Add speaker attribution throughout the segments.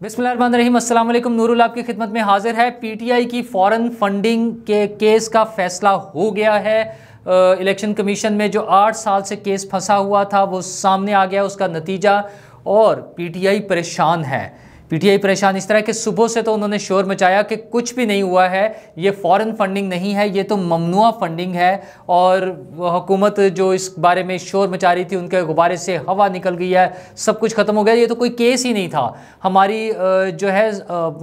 Speaker 1: वालेकुम नूरुल आपकी खिदमत में हाजिर है। पीटीआई की फ़ॉरन फंडिंग के केस का फैसला हो गया है। इलेक्शन कमीशन में जो आठ साल से केस फंसा हुआ था, वो सामने आ गया, उसका नतीजा। और पीटीआई परेशान है। पीटीआई परेशान। इस तरह के सुबह से तो उन्होंने शोर मचाया कि कुछ भी नहीं हुआ है। ये फॉरेन फंडिंग नहीं है, ये तो ममनुआ फंडिंग है। और हुकूमत जो इस बारे में शोर मचा रही थी, उनके गुब्बारे से हवा निकल गई है। सब कुछ ख़त्म हो गया। ये तो कोई केस ही नहीं था। हमारी जो है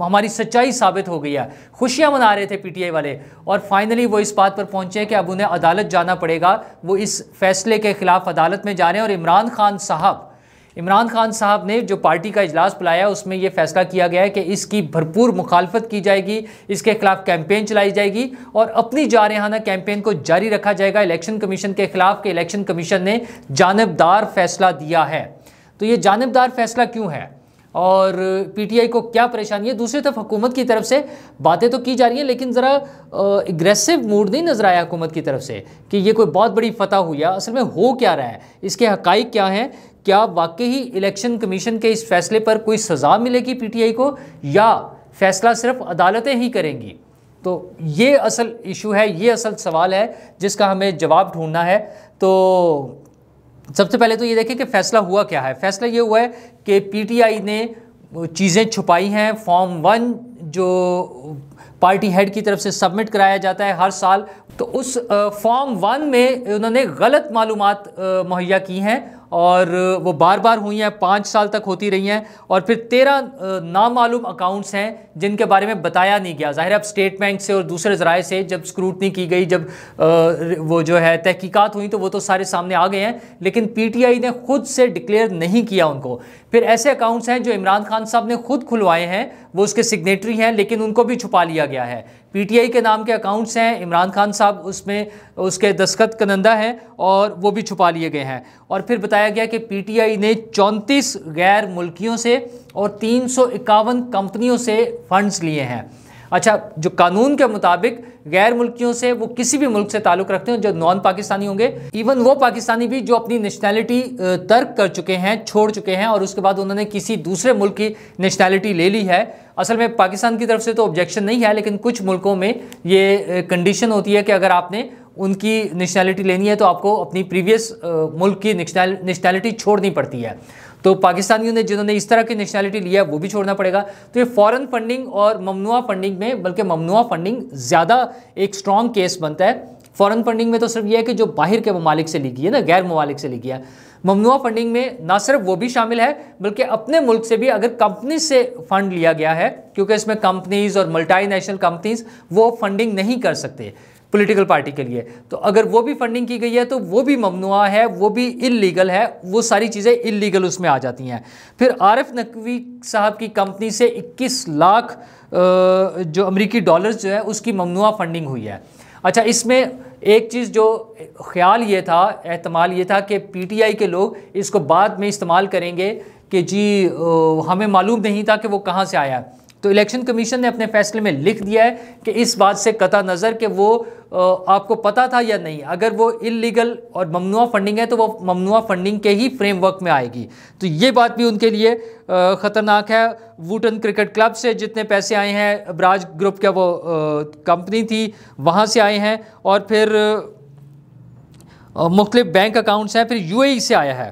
Speaker 1: हमारी सच्चाई साबित हो गई है। खुशियाँ मना रहे थे पीटीआई वाले। और फाइनली वो इस बात पर पहुँचे कि अब उन्हें अदालत जाना पड़ेगा। वो इस फैसले के ख़िलाफ़ अदालत में जा रहे हैं। और इमरान खान साहब इमरान खान साहब ने जो पार्टी का इजलास बुलाया, उसमें यह फैसला किया गया है कि इसकी भरपूर मुखालफत की जाएगी, इसके खिलाफ कैंपेन चलाई जाएगी और अपनी जारहाना कैंपेन को जारी रखा जाएगा। इलेक्शन कमीशन के खिलाफ के इलेक्शन कमीशन ने जानबदार फैसला दिया है। तो ये जानबदार फैसला क्यों है? और पीटीआई को क्या परेशानी है? दूसरी तरफ़ हुकूमत की तरफ़ से बातें तो की जा रही हैं, लेकिन ज़रा एग्रेसिव मूड नहीं नज़र आया हुकूमत की तरफ़ से कि ये कोई बहुत बड़ी फतह हुई है। असल में हो क्या रहा है? इसके हकाइक क्या हैं? क्या वाकई ही इलेक्शन कमीशन के इस फैसले पर कोई सज़ा मिलेगी पीटीआई को, या फैसला सिर्फ़ अदालतें ही करेंगी? तो ये असल इशू है, ये असल सवाल है, जिसका हमें जवाब ढूंढना है। तो सबसे पहले तो ये देखें कि फ़ैसला हुआ क्या है। फ़ैसला ये हुआ है कि पीटीआई ने चीज़ें छुपाई हैं। फॉर्म वन जो पार्टी हेड की तरफ़ से सबमिट कराया जाता है हर साल तो उस फॉर्म वन में उन्होंने गलत मालूम मुहैया की हैं। और वो बार बार हुई हैं, पाँच साल तक होती रही हैं और फिर तेरह नामालूम अकाउंट्स हैं जिनके बारे में बताया नहीं गया। ज़ाहिर अब स्टेट बैंक से और दूसरे ज़राए से जब स्क्रूटनी की गई, जब वो जो है तहकीकात हुई तो वो तो सारे सामने आ गए हैं, लेकिन पीटीआई ने खुद से डिक्लेयर नहीं किया उनको। फिर ऐसे अकाउंट्स हैं जो इमरान खान साहब ने खुद खुलवाए हैं, वो उसके सिग्नेटरी हैं, लेकिन उनको भी छुपा लिया गया है। पीटीआई के नाम के अकाउंट्स हैं, इमरान खान साहब उसमें, उसके दस्खत कनंदा हैं और वो भी छुपा लिए गए हैं। और फिर बताया गया कि पीटीआई ने चौंतीस गैर मुल्कियों से और तीन सौ इक्यावन कंपनियों से फंड्स लिए हैं। अच्छा जो कानून के मुताबिक गैर मुल्कियों से वो किसी भी मुल्क से ताल्लुक़ रखते हैं, जो नॉन पाकिस्तानी होंगे इवन वो पाकिस्तानी भी जो अपनी नेशनैलिटी तर्क कर चुके हैं, छोड़ चुके हैं, और उसके बाद उन्होंने किसी दूसरे मुल्क की नेशनैलिटी ले ली है। असल में पाकिस्तान की तरफ़ से तो ऑब्जेक्शन नहीं है, लेकिन कुछ मुल्कों में ये कंडीशन होती है कि अगर आपने उनकी नेशनैलिटी लेनी है तो आपको अपनी प्रीवियस मुल्क की नेशनैलिटी छोड़नी पड़ती है। तो पाकिस्तानियों ने, जिन्होंने इस तरह की नेशनैलिटी लिया वो भी छोड़ना पड़ेगा। तो ये फॉरेन फंडिंग और ममनुआ फंडिंग में, बल्कि ममनुआ फंडिंग ज़्यादा एक स्ट्रॉन्ग केस बनता है। फॉरेन फंडिंग में तो सिर्फ़ ये है कि जो बाहर के ममालिक से ली गई है ना, गैर ममालिक से ली गया ममनुआ फंडिंग में ना सिर्फ़ वो भी शामिल है, बल्कि अपने मुल्क से भी अगर कंपनी से फंड लिया गया है, क्योंकि इसमें कंपनीज़ और मल्टी नेशनल कंपनीज़ वो फंडिंग नहीं कर सकते। पॉलिटिकल पार्टी के लिए। तो अगर वो भी फंडिंग की गई है तो वो भी ममनुआ है, वो भी इलीगल है, वो सारी चीज़ें इलीगल उसमें आ जाती हैं। फिर आरिफ नकवी साहब की कंपनी से 21 लाख जो अमेरिकी डॉलर्स जो है, उसकी ममनुआ फंडिंग हुई है। अच्छा इसमें एक चीज़ जो ख्याल ये था, एहतमाल ये था कि पीटीआई के लोग इसको बाद में इस्तेमाल करेंगे कि जी हमें मालूम नहीं था कि वो कहाँ से आया। तो इलेक्शन कमीशन ने अपने फैसले में लिख दिया है कि इस बात से कता नज़र कि वो आपको पता था या नहीं। अगर वो इलीगल और ममनुआ फंडिंग है तो वो ममनुआ फंडिंग के ही फ्रेमवर्क में आएगी। तो ये बात भी उनके लिए ख़तरनाक है। वूटन क्रिकेट क्लब से जितने पैसे आए हैं ब्राज ग्रुप का वो कंपनी थी, वहाँ से आए हैं। और फिर मुख्तलिफ़ बैंक अकाउंट्स हैं, फिर यूएई से आया है।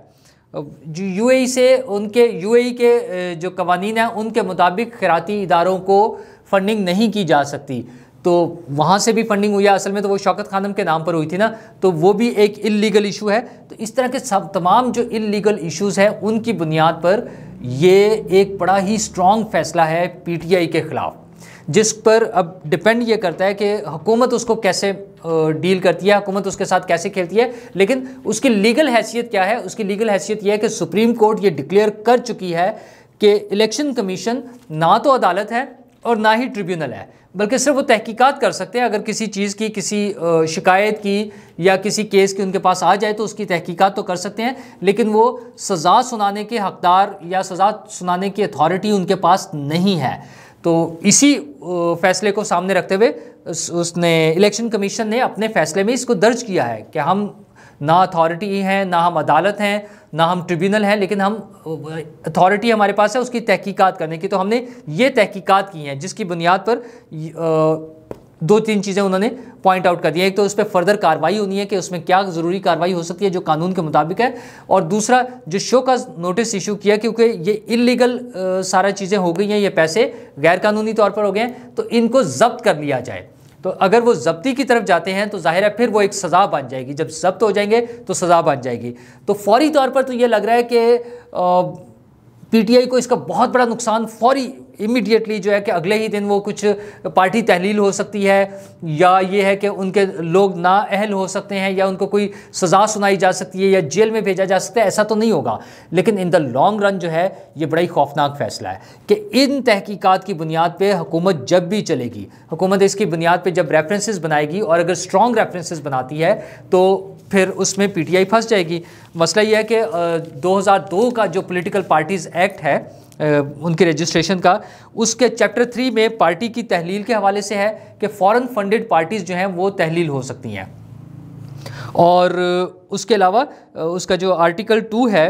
Speaker 1: जो यूएई से उनके यूएई के जो कवानीन हैं, उनके मुताबिक खैराती इदारों को फंडिंग नहीं की जा सकती। तो वहाँ से भी फंडिंग हुई है। असल में तो वो शौकत खानम के नाम पर हुई थी ना तो वो भी एक इलीगल इशू है। तो इस तरह के सब, तमाम जो इलीगल इश्यूज़ हैं, उनकी बुनियाद पर ये एक बड़ा ही स्ट्रॉन्ग फैसला है पीटीआई के ख़िलाफ़। जिस पर अब डिपेंड ये करता है कि हुकूमत उसको कैसे डील करती है, हुकूमत उसके साथ कैसे खेलती है। लेकिन उसकी लीगल हैसियत क्या है? उसकी लीगल हैसियत यह है कि सुप्रीम कोर्ट ये डिक्लेयर कर चुकी है कि इलेक्शन कमीशन ना तो अदालत है और ना ही ट्रिब्यूनल है, बल्कि सिर्फ़ वो तहकीकात कर सकते हैं। अगर किसी चीज़ की, किसी शिकायत की या किसी केस की उनके पास आ जाए तो उसकी तहकीकात तो कर सकते हैं, लेकिन वो सज़ा सुनाने के हकदार या सज़ा सुनाने की अथॉरिटी उनके पास नहीं है। तो इसी फैसले को सामने रखते हुए उसने, इलेक्शन कमीशन ने अपने फैसले में इसको दर्ज किया है कि हम ना अथॉरिटी हैं, ना हम अदालत हैं, ना हम ट्रिब्यूनल हैं, लेकिन हम अथॉरिटी हमारे पास है, उसकी तहकीकात करने की। तो हमने ये तहकीकात की हैं, जिसकी बुनियाद पर दो तीन चीज़ें उन्होंने पॉइंट आउट कर दी एक तो उस पर फर्दर कार्रवाई होनी है कि उसमें क्या ज़रूरी कार्रवाई हो सकती है जो कानून के मुताबिक है। और दूसरा, जो शो का नोटिस इशू किया क्योंकि ये इलीगल सारा चीज़ें हो गई हैं, ये पैसे गैर कानूनी तौर पर हो गए हैं तो इनको जब्त कर लिया जाए। तो अगर वो जब्ती की तरफ़ जाते हैं तो ज़ाहिर है फिर वो एक सज़ा बन जाएगी। जब जब्त हो जाएँगे तो सज़ा बन जाएगी। तो फौरी तौर पर तो ये लग रहा है कि पीटीआई को इसका बहुत बड़ा नुकसान फौरी इमीडिएटली जो है कि अगले ही दिन वो कुछ पार्टी तहलील हो सकती है, या ये है कि उनके लोग ना अहल हो सकते हैं, या उनको कोई सज़ा सुनाई जा सकती है, या जेल में भेजा जा सकता है, ऐसा तो नहीं होगा। लेकिन इन द लॉन्ग रन जो है, ये बड़ा ही खौफनाक फैसला है कि इन तहकीकात की बुनियाद पर हुकूमत जब भी चलेगी, हुकूमत इसकी बुनियाद पर जब रेफरेंसेस बनाएगी, और अगर स्ट्रॉन्ग रेफरेंसेस बनाती है तो फिर उसमें पीटीआई फंस जाएगी। मसला ये है कि 2002 का जो पॉलिटिकल पार्टीज़ एक्ट है उनके रजिस्ट्रेशन का। उसके चैप्टर थ्री में पार्टी की तहलील के हवाले से है कि फॉरेन फंडेड पार्टीज़ जो हैं, वो तहलील हो सकती हैं। और उसके अलावा उसका जो आर्टिकल टू है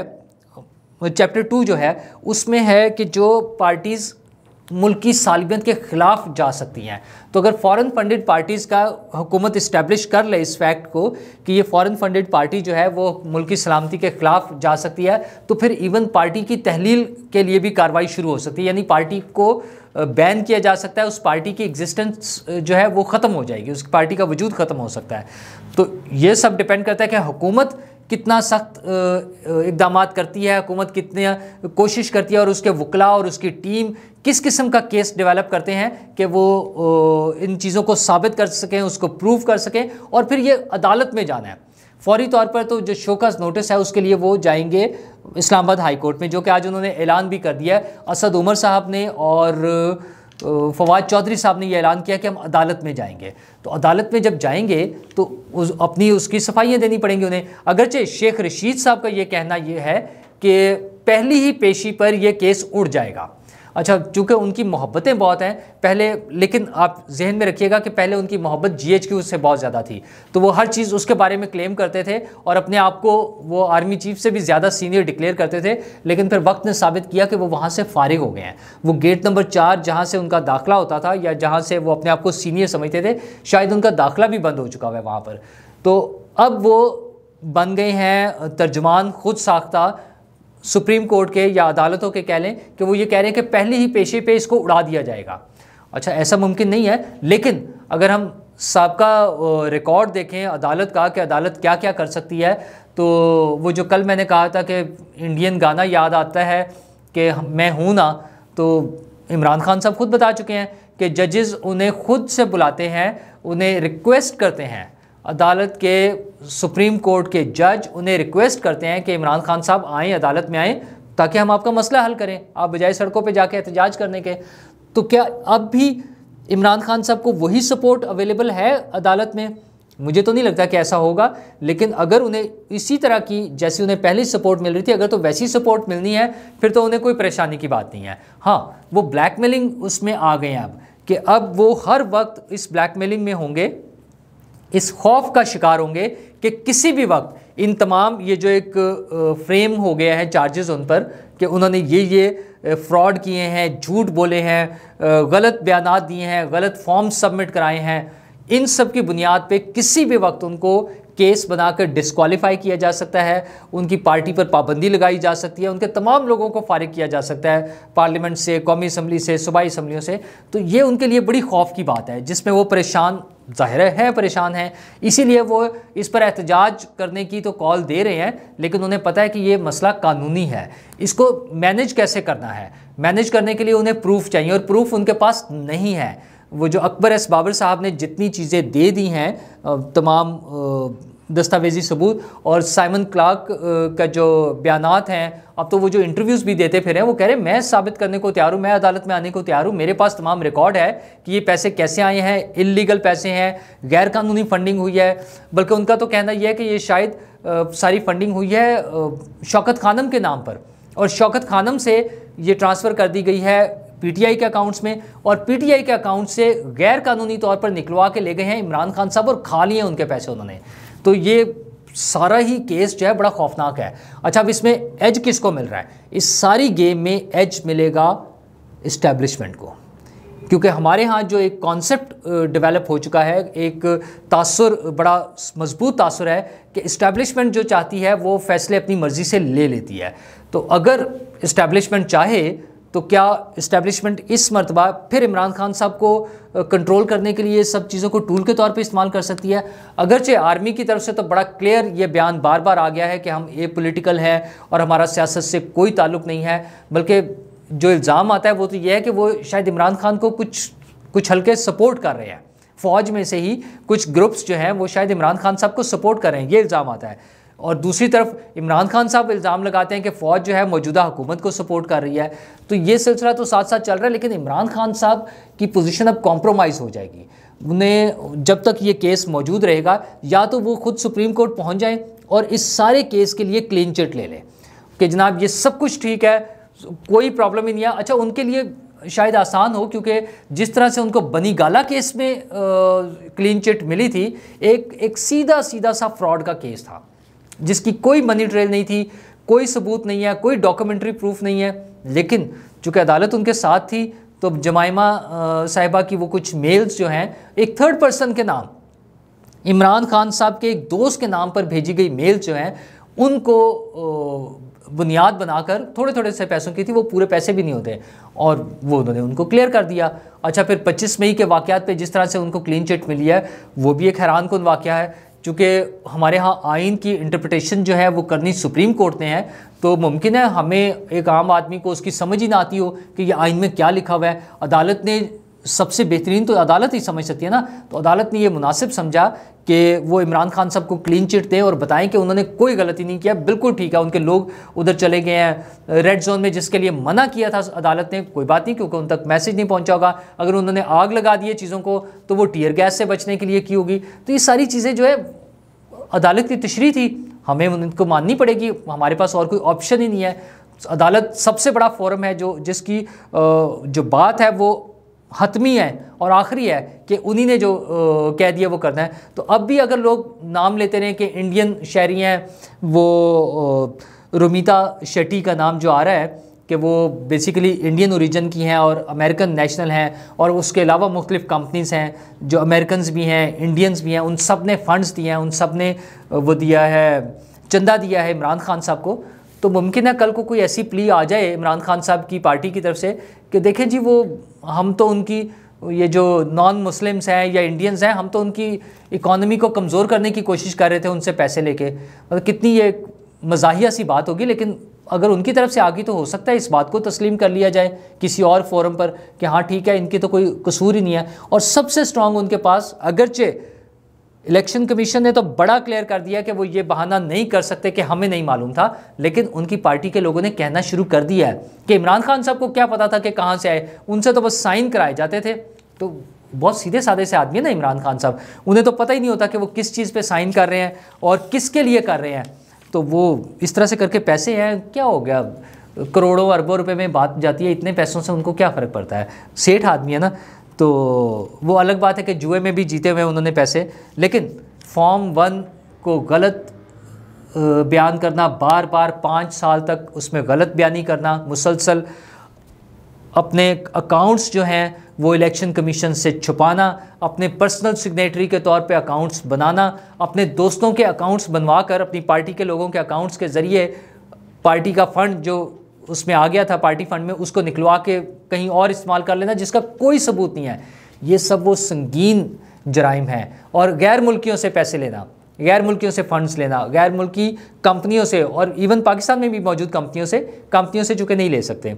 Speaker 1: चैप्टर टू जो है, उसमें है कि जो पार्टीज़ मुल्की सालबियत के ख़िलाफ़ जा सकती हैं। तो अगर फॉरेन फंडेड पार्टीज़ का हुकूमत इस्टेब्लिश कर ले इस फैक्ट को कि ये फॉरेन फंडेड पार्टी जो है वो मुल्की सलामती के ख़िलाफ़ जा सकती है तो फिर इवन पार्टी की तहलील के लिए भी कार्रवाई शुरू हो सकती है। यानी पार्टी को बैन किया जा सकता है, उस पार्टी की एग्जिस्टेंस जो है वो ख़त्म हो जाएगी, उस पार्टी का वजूद ख़त्म हो सकता है। तो ये सब डिपेंड करता है कि हुकूमत कितना सख्त इकदाम करती है, हुकूमत कितनी कोशिश करती है और उसके वकला और उसकी टीम किस किस्म का केस डेवलप करते हैं कि वो इन चीज़ों को साबित कर सकें, उसको प्रूव कर सकें और फिर ये अदालत में जाना है। फौरी तौर पर तो जो शोकस नोटिस है उसके लिए वो जाएँगे इस्लामाबाद हाई कोर्ट में, जो कि आज उन्होंने ऐलान भी कर दिया है। असद उमर साहब ने और फवाद चौधरी साहब ने यह ऐलान किया कि हम अदालत में जाएँगे। तो अदालत में जब जाएँगे तो उस, अपनी उसकी सफाइयाँ देनी पड़ेंगी उन्हें। अगरचे शेख रशीद साहब का ये कहना ये है कि पहली ही पेशी पर यह केस उड़ जाएगा। अच्छा चूँकि उनकी मोहब्बतें बहुत हैं, पहले, लेकिन आप जहन में रखिएगा कि पहले उनकी मोहब्बत जी एच क्यू से बहुत ज़्यादा थी। तो वो हर चीज़ उसके बारे में क्लेम करते थे और अपने आप को वो आर्मी चीफ से भी ज़्यादा सीनियर डिक्लेयर करते थे, लेकिन फिर वक्त ने साबित किया कि वो वहाँ से फारिग हो गए हैं। वो गेट नंबर चार, जहाँ से उनका दाखिला होता था या जहाँ से वो अपने आप को सीनियर समझते थे, शायद उनका दाखिला भी बंद हो चुका हुआ है वहाँ पर। तो अब वो बन गए हैं, तर्जमान, खुद साख्ता सुप्रीम कोर्ट के या अदालतों के कह लें कि वो ये कह रहे हैं कि पहले ही पेशे पे इसको उड़ा दिया जाएगा। अच्छा ऐसा मुमकिन नहीं है, लेकिन अगर हम सबका रिकॉर्ड देखें, अदालत का कि अदालत क्या क्या कर सकती है तो वो जो कल मैंने कहा था कि इंडियन गाना याद आता है कि मैं हूँ ना तो इमरान खान साहब खुद बता चुके हैं कि जजेस उन्हें खुद से बुलाते हैं, उन्हें रिक्वेस्ट करते हैं। अदालत के सुप्रीम कोर्ट के जज उन्हें रिक्वेस्ट करते हैं कि इमरान खान साहब आएँ, अदालत में आएँ, ताकि हम आपका मसला हल करें, आप बजाय सड़कों पे जाके एहतजाज करने के। तो क्या अब भी इमरान खान साहब को वही सपोर्ट अवेलेबल है अदालत में? मुझे तो नहीं लगता कि ऐसा होगा, लेकिन अगर उन्हें इसी तरह की, जैसी उन्हें पहले सपोर्ट मिल रही थी, अगर तो वैसी सपोर्ट मिलनी है, फिर तो उन्हें कोई परेशानी की बात नहीं है। हाँ वो ब्लैकमेलिंग उसमें आ गए हैं अब, कि अब वो हर वक्त इस ब्लैकमेलिंग में होंगे। इस खौफ का शिकार होंगे कि किसी भी वक्त इन तमाम ये जो एक फ्रेम हो गया है चार्जेस उन पर कि उन्होंने ये ये फ्रॉड किए हैं, झूठ बोले हैं गलत बयान दिए हैं, गलत फॉर्म सबमिट कराए हैं। इन सब की बुनियाद पे किसी भी वक्त उनको केस बनाकर डिस्कवालीफाई किया जा सकता है, उनकी पार्टी पर पाबंदी लगाई जा सकती है, उनके तमाम लोगों को फारिग किया जा सकता है, पार्लियामेंट से, कौमी असम्बली से, सूबाई असम्बलियों से। तो ये उनके लिए बड़ी खौफ की बात है, जिसमें वो परेशान, ज़ाहिर है परेशान हैं। इसीलिए वो इस पर एहतजाज करने की तो कॉल दे रहे हैं, लेकिन उन्हें पता है कि ये मसला कानूनी है। इसको मैनेज कैसे करना है? मैनेज करने के लिए उन्हें प्रूफ चाहिए, और प्रूफ उनके पास नहीं है। वो जो अकबर एस बाबर साहब ने जितनी चीज़ें दे दी हैं तमाम दस्तावेजी सबूत और साइमन क्लार्क का जो बयान हैं, अब तो वो जो इंटरव्यूज़ भी देते फिर हैं, वो कह रहे हैं, मैं साबित करने को तैयार हूँ, मैं अदालत में आने को तैयार हूँ, मेरे पास तमाम रिकॉर्ड है कि ये पैसे कैसे आए हैं इलीगल पैसे हैं गैर कानूनी फंडिंग हुई है। बल्कि उनका तो कहना यह है कि ये शायद सारी फंडिंग हुई है शौकत खानम के नाम पर। और शौकत खानम से ये ट्रांसफ़र कर दी गई है पीटीआई के अकाउंट्स में और पीटीआई के अकाउंट से गैर कानूनी तौर पर निकलवा के ले गए हैं इमरान खान साहब और खा लिए उनके पैसे उन्होंने। तो ये सारा ही केस जो है बड़ा खौफनाक है। अच्छा अब इसमें एज किसको मिल रहा है? इस सारी गेम में एज मिलेगा इस्टेब्लिशमेंट को। क्योंकि हमारे यहाँ जो एक कॉन्सेप्ट डेवलप हो चुका है, एक तासर, बड़ा मज़बूत तासर है कि इस्टेब्लिशमेंट जो चाहती है, वो फैसले अपनी मर्ज़ी से ले लेती है। तो अगर इस्टेब्लिशमेंट चाहे तो क्या इस्टेब्लिशमेंट इस मरतबा फिर इमरान खान साहब को कंट्रोल करने के लिए सब चीज़ों को टूल के तौर पे इस्तेमाल कर सकती है? अगरचे आर्मी की तरफ़ से तो बड़ा क्लियर ये बयान बार बार आ गया है कि हम ए पोलिटिकल हैं और हमारा सियासत से कोई ताल्लुक नहीं है। बल्कि जो इल्ज़ाम आता है वो तो ये है कि वो शायद इमरान खान को कुछ कुछ हल्के सपोर्ट कर रहे हैं। फ़ौज में से ही कुछ ग्रुप्स जो हैं वो शायद इमरान खान साहब को सपोर्ट कर रहे हैं। ये इल्ज़ाम आता है। और दूसरी तरफ़ इमरान खान साहब इल्ज़ाम लगाते हैं कि फ़ौज जो है मौजूदा हुकूमत को सपोर्ट कर रही है। तो ये सिलसिला तो साथ साथ चल रहा है, लेकिन इमरान खान साहब की पोजीशन अब कॉम्प्रोमाइज़ हो जाएगी। उन्हें जब तक ये केस मौजूद रहेगा, या तो वो खुद सुप्रीम कोर्ट पहुँच जाएँ और इस सारे केस के लिए क्लीन चिट ले लें कि जनाब ये सब कुछ ठीक है, कोई प्रॉब्लम ही नहीं है। अच्छा उनके लिए शायद आसान हो, क्योंकि जिस तरह से उनको बनी गाला केस में क्लीन चिट मिली थी, एक एक सीधा सीधा सा फ्रॉड का केस था। जिसकी कोई मनी ट्रेल नहीं थी, कोई सबूत नहीं है, कोई डॉक्यूमेंट्री प्रूफ नहीं है, लेकिन चूँकि अदालत उनके साथ थी तो जमाइमा साहिबा की वो कुछ मेल्स जो हैं, एक थर्ड पर्सन के नाम, इमरान खान साहब के एक दोस्त के नाम पर भेजी गई मेल जो हैं, उनको बुनियाद बनाकर थोड़े थोड़े से पैसों की थी, वो पूरे पैसे भी नहीं होते और वो उन्होंने उनको क्लियर कर दिया। अच्छा फिर 25 मई के वाक़ात पे जिस तरह से उनको क्लीन चिट मिली है, वो भी एक हैरान कन वाक़ है चूँकि हमारे यहाँ आइन की इंटरप्रटेशन जो है वो करनी सुप्रीम कोर्ट ने है तो मुमकिन है हमें एक आम आदमी को उसकी समझ ही ना आती हो कि ये आइन में क्या लिखा हुआ है। अदालत ने सबसे बेहतरीन तो अदालत ही समझ सकती है ना? तो अदालत ने ये मुनासिब समझा कि वो इमरान खान साहब को क्लीन चिट दें और बताएँ कि उन्होंने कोई गलती नहीं किया। बिल्कुल ठीक है, उनके लोग उधर चले गए हैं। रेड जोन में जिसके लिए मना किया था अदालत ने, कोई बात नहीं, क्योंकि उन तक मैसेज नहीं पहुँचा होगा। अगर उन्होंने आग लगा दी है चीज़ों को तो वो टीयर गैस से बचने के लिए की होगी। तो ये सारी चीज़ें जो है, अदालत की तशरी थी। हमें उनको माननी पड़ेगी। हमारे पास और कोई ऑप्शन ही नहीं है। अदालत सबसे बड़ा फोरम है जो, जिसकी जो बात है वो हतमी है और आखिरी है कि उन्हीं ने जो कह दिया वो करना है। तो अब भी अगर लोग नाम लेते रहे कि इंडियन शहरी हैं, वो रुमिता शेट्टी का नाम जो आ रहा है कि वो बेसिकली इंडियन ओरिजिन की हैं और अमेरिकन नेशनल हैं और उसके अलावा मुख्तलिफ़ कंपनीज़ हैं, जो अमेरिकन भी हैं इंडियंस भी हैं, उन सबने फ़ंड्स दिए हैं, उन सबने वो दिया है, चंदा दिया है इमरान खान साहब को। तो मुमकिन है कल को कोई ऐसी प्ली आ जाए इमरान खान साहब की पार्टी की तरफ़ से कि देखें जी, वो हम तो उनकी, ये जो नॉन मुस्लिम्स हैं या इंडियंस हैं, हम तो उनकी इकॉनमी को कमज़ोर करने की कोशिश कर रहे थे उनसे पैसे लेके। मतलब कितनी ये मजाहिया सी बात होगी, लेकिन अगर उनकी तरफ़ से आगे तो हो सकता है इस बात को तस्लीम कर लिया जाए किसी और फोरम पर कि हाँ ठीक है, इनकी तो कोई कसूर ही नहीं है। और सबसे स्ट्रांग उनके पास, अगरचे इलेक्शन कमीशन ने तो बड़ा क्लियर कर दिया कि वो ये बहाना नहीं कर सकते कि हमें नहीं मालूम था, लेकिन उनकी पार्टी के लोगों ने कहना शुरू कर दिया है कि इमरान खान साहब को क्या पता था कि कहाँ से आए। उनसे तो बस साइन कराए जाते थे। तो बहुत सीधे साधे से आदमी है ना इमरान खान साहब। उन्हें तो पता ही नहीं होता कि वो किस चीज़ पर साइन कर रहे हैं और किसके लिए कर रहे हैं। तो वो इस तरह से करके पैसे हैं। क्या हो गया? करोड़ों अरबों रुपए में बात जाती है, इतने पैसों से उनको क्या फ़र्क पड़ता है? सेठ आदमी है ना? तो वो अलग बात है कि जुए में भी जीते हुए उन्होंने पैसे, लेकिन फॉर्म वन को गलत बयान करना बार बार पाँच साल तक उसमें गलत बयानी करना, मुसलसल अपने अकाउंट्स जो हैं वो इलेक्शन कमीशन से छुपाना, अपने पर्सनल सिग्नेटरी के तौर पे अकाउंट्स बनाना, अपने दोस्तों के अकाउंट्स बनवा कर अपनी पार्टी के लोगों के अकाउंट्स के ज़रिए पार्टी का फ़ंड जो उसमें आ गया था पार्टी फ़ंड में, उसको निकलवा के कहीं और इस्तेमाल कर लेना, जिसका कोई सबूत नहीं है। ये सब वो संगीन जराइम है। और गैर मुल्कियों से पैसे लेना, गैर मुल्कियों से फ़ंड्स लेना, गैर मुल्की कंपनियों से और इवन पाकिस्तान में भी मौजूद कंपनियों से कंपनियों से चूँकि नहीं ले सकते।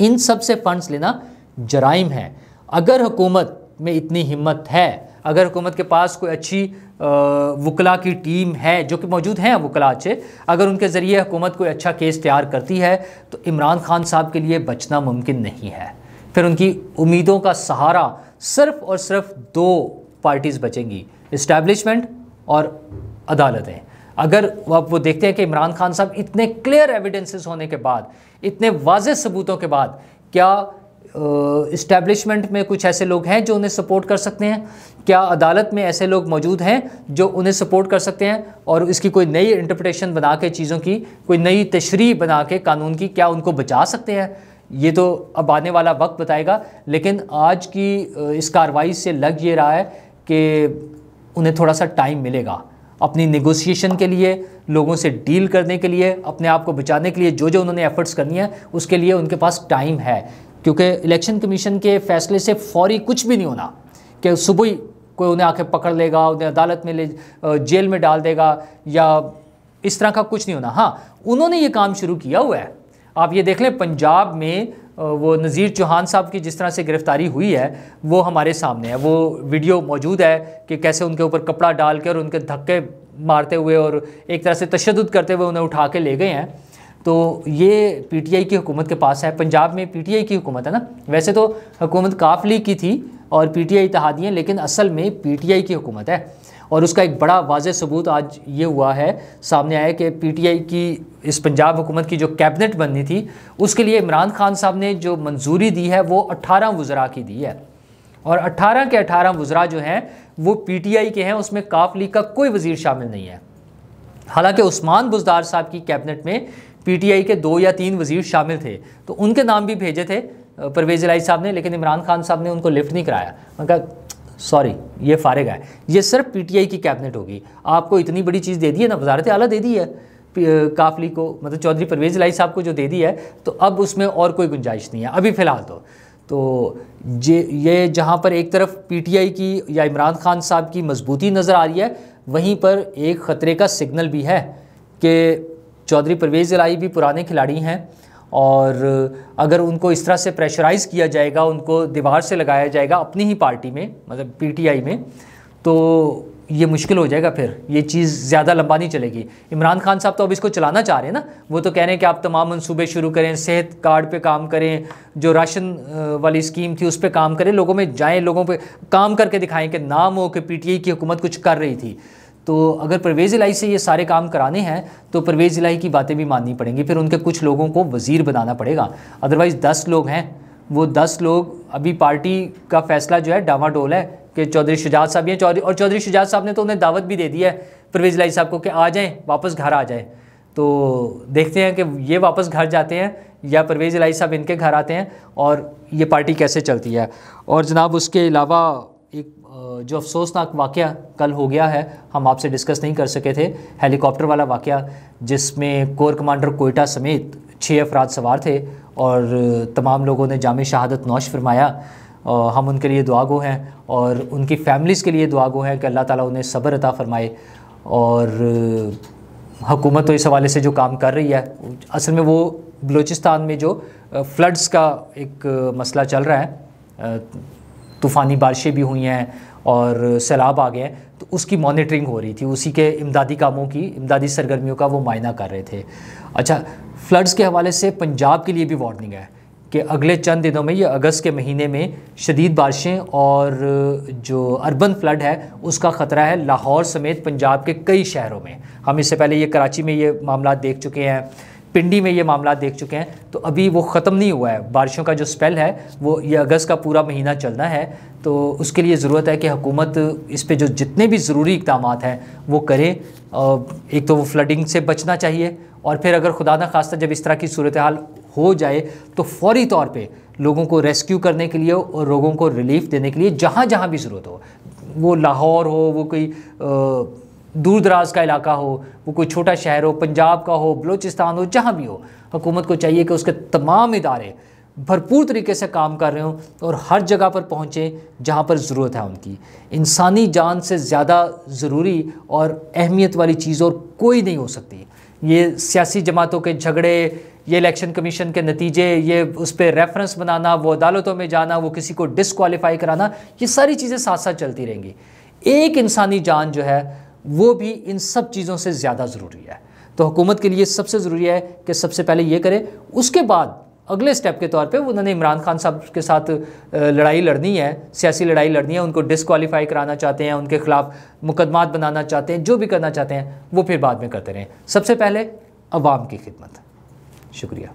Speaker 1: इन सबसे फ़ंड्स लेना जराइम है। अगर हुकूमत में इतनी हिम्मत है अगर हुकूमत के पास कोई अच्छी वकला की टीम है, जो कि मौजूद हैं वकला अच्छे अगर उनके ज़रिए हुकूमत कोई अच्छा केस तैयार करती है तो इमरान खान साहब के लिए बचना मुमकिन नहीं है। फिर उनकी उम्मीदों का सहारा सिर्फ़ और सिर्फ़ दो पार्टीज़ बचेंगी इस्टेब्लिशमेंट और अदालतें। अगर अब वो देखते हैं कि इमरान खान साहब इतने क्लियर एविडेंसेस होने के बाद, इतने वाज सबूतों के बाद, क्या इस्टेब्लिशमेंट में कुछ ऐसे लोग हैं जो उन्हें सपोर्ट कर सकते हैं। क्या अदालत में ऐसे लोग मौजूद हैं जो उन्हें सपोर्ट कर सकते हैं? और इसकी कोई नई इंटरप्रटेशन बना के चीज़ों की, कोई नई तशरी बना के कानून की, क्या उनको बचा सकते हैं? ये तो अब आने वाला वक्त बताएगा। लेकिन आज की इस कार्रवाई से लग ये रहा है कि उन्हें थोड़ा सा टाइम मिलेगा। अपनी नेगोशिएशन के लिए, लोगों से डील करने के लिए, अपने आप को बचाने के लिए जो जो उन्होंने एफर्ट्स करनी है, उसके लिए उनके पास टाइम है। क्योंकि इलेक्शन कमीशन के फैसले से फौरी कुछ भी नहीं होना कि सुबह ही कोई उन्हें आके पकड़ लेगा, उन्हें अदालत में ले जेल में डाल देगा या इस तरह का कुछ नहीं होना। हाँ उन्होंने ये काम शुरू किया हुआ है। आप ये देख लें, पंजाब में वो नज़ीर चौहान साहब की जिस तरह से गिरफ्तारी हुई है, वो हमारे सामने है। वो वीडियो मौजूद है कि कैसे उनके ऊपर कपड़ा डाल के और उनके धक्के मारते हुए और एक तरह से तशद करते हुए उन्हें उठा के ले गए हैं। तो ये पीटीआई की हुकूमत के पास है, पंजाब में पीटीआई की हुकूमत है ना? वैसे तो हुकूमत काफ लीग की थी और पीटीआई इतिहादी हैं, लेकिन असल में पीटीआई की हुकूमत है। और उसका एक बड़ा वाज सबूत आज ये हुआ है, सामने आया कि पीटीआई की इस पंजाब हुकूमत की जो कैबिनेट बननी थी, उसके लिए इमरान खान साहब ने जो मंजूरी दी है, वो अट्ठारह वज़रा की दी है। और 18 के 18 वज़रा जो हैं, वो पीटीआई के हैं, उसमें काफ लीग का कोई वज़ीर शामिल नहीं है। हालाँकि उस्मान बुजदार साहब की कैबिनेट में पीटीआई के दो या तीन वज़ीर शामिल थे। तो उनके नाम भी भेजे थे परवेज़ लाई साहब ने, लेकिन इमरान खान साहब ने उनको लिफ्ट नहीं कराया। उनका सॉरी, ये फारिग है। ये सिर्फ़ पीटीआई की कैबिनेट होगी। आपको इतनी बड़ी चीज़ दे दी है ना, वजारत आला दे दी है काफली को मतलब चौधरी परवेज़ लाई साहब को जो दे दी है तो अब उसमें और कोई गुंजाइश नहीं है। अभी फ़िलहाल तो। तो ये ये जहाँ पर एक तरफ़ पीटीआई की या इमरान खान साहब की मजबूती नज़र आ रही है, वहीं पर एक ख़तरे का सिग्नल भी है कि चौधरी परवेज़ लाई भी पुराने खिलाड़ी हैं और अगर उनको इस तरह से प्रेशराइज़ किया जाएगा, उनको दीवार से लगाया जाएगा अपनी ही पार्टी में मतलब पीटीआई में तो ये मुश्किल हो जाएगा फिर। ये चीज़ ज़्यादा लंबा नहीं चलेगी। इमरान खान साहब तो अब इसको चलाना चाह रहे हैं ना। वो तो कह रहे हैं कि आप तमाम मनसूबे शुरू करें, सेहत कार्ड पे काम करें, जो राशन वाली स्कीम थी उस पर काम करें, लोगों में जाएँ, लोगों पे काम करके दिखाएँ कि नाम हो कि पीटीआई की हुकूमत कुछ कर रही थी। तो अगर परवेज़ इलाही से ये सारे काम कराने हैं तो परवेज़ इलाही की बातें भी माननी पड़ेंगी। फिर उनके कुछ लोगों को वज़ीर बनाना पड़ेगा। अदरवाइज़ दस लोग हैं, वो दस लोग अभी पार्टी का फैसला जो है, डावाडोल है कि चौधरी शुजात साहब हैं। चौधरी और चौधरी शुजात साहब ने तो उन्हें दावत भी दे दी है, परवेज़ लाई साहब को कि आ जाएँ, वापस घर आ जाएँ। तो देखते हैं कि ये वापस घर जाते हैं या परवेज़ लाई साहब इनके घर आते हैं और ये पार्टी कैसे चलती है। और जनाब उसके अलावा एक जो अफसोसनाक वाक़ कल हो गया है, हम आपसे डिस्कस नहीं कर सके थे। हेलीकॉप्टर वाला वाक़ जिसमें कोर कमांडर कोयटा समेत छः अफराद सवार थे और तमाम लोगों ने जाम शहादत नौश फरमाया। हम उनके लिए दुआ गो हैं और उनकी फैमिलीज़ के लिए दुआ गो हैं कि अल्लाह ताला उन्हें सब्र अता फ़रमाए। और हुकूमत तो इस हवाले से जो काम कर रही है, असल में वो बलूचिस्तान में जो फ्लड्स का एक मसला चल रहा है तूफ़ानी बारिशें भी हुई हैं और सैलाब आ गए तो उसकी मॉनिटरिंग हो रही थी। उसी के इमदादी कामों की, इमदादी सरगर्मियों का वो मायना कर रहे थे। अच्छा फ्लड्स के हवाले से पंजाब के लिए भी वार्निंग है कि अगले चंद दिनों में ये अगस्त के महीने में शदीद बारिशें और जो अर्बन फ्लड है, उसका ख़तरा है लाहौर समेत पंजाब के कई शहरों में। हम इससे पहले ये कराची में ये मामला देख चुके हैं। पिंडी में ये मामला देख चुके हैं। तो अभी वो ख़त्म नहीं हुआ है। बारिशों का जो स्पेल है, वो ये अगस्त का पूरा महीना चलना है। तो उसके लिए ज़रूरत है कि हुकूमत इस पर जो जितने भी ज़रूरी इकदाम हैं, वो करे। एक तो वो फ्लडिंग से बचना चाहिए। और फिर अगर खुदा न खास्ता जब इस तरह की सूरत हाल हो जाए तो फौरी तौर पे लोगों को रेस्क्यू करने के लिए और लोगों को रिलीफ देने के लिए जहाँ जहाँ भी ज़रूरत हो। वो लाहौर हो, वो कोई दूर दराज का इलाका हो, वो कोई छोटा शहर हो, पंजाब का हो, बलूचिस्तान हो, जहाँ भी हो, हुकूमत को चाहिए कि उसके तमाम इदारे भरपूर तरीके से काम कर रहे हों और हर जगह पर पहुँचें जहाँ पर ज़रूरत है उनकी। इंसानी जान से ज़्यादा ज़रूरी और अहमियत वाली चीज़ और कोई नहीं हो सकती। ये सियासी जमातों के झगड़े, ये इलेक्शन कमीशन के नतीजे, ये उस पर रेफरेंस बनाना, वो अदालतों में जाना, वो किसी को डिसक्वालीफाई कराना, ये सारी चीज़ें साथ साथ चलती रहेंगी। एक इंसानी जान जो है वो भी इन सब चीज़ों से ज़्यादा ज़रूरी है। तो हुकूमत के लिए सबसे ज़रूरी है कि सबसे पहले ये करे, उसके बाद अगले स्टेप के तौर पे उन्होंने इमरान खान साहब के साथ लड़ाई लड़नी है, सियासी लड़ाई लड़नी है, उनको डिसक्वालीफाई कराना चाहते हैं, उनके खिलाफ मुकदमात बनाना चाहते हैं, जो भी करना चाहते हैं, वो फिर बाद में करते रहें। सबसे पहले अवाम की खिदमत। शुक्रिया।